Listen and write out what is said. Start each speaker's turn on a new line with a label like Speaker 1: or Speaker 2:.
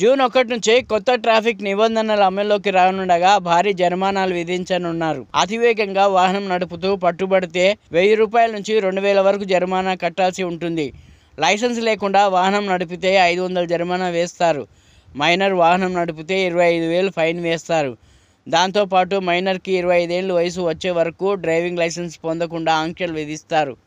Speaker 1: June ఒకటి నుంచి కొత్త ట్రాఫిక్ నిబంధనలు అమల్లోకి రానుండగా భారీ జరిమానాలు విధించనున్నారు. అతివేగంగా వాహనం నడుపుతూ పట్టుబడితే వెయ్యి రూపాయల నుంచి రెండు వేల వరకు జరిమానా కట్టాల్సి ఉంటుంది. లైసెన్స్ లేకుండా వాహనం నడిపితే ఐదు వందల జరిమానా వేస్తారు. మైనర్ వాహనం నడిపితే ఇరవై ఐదు వేలు ఫైన్ వేస్తారు. దాంతోపాటు మైనర్కి ఇరవై ఐదేళ్ళు వయసు వచ్చే వరకు డ్రైవింగ్ లైసెన్స్ పొందకుండా ఆంక్షలు విధిస్తారు.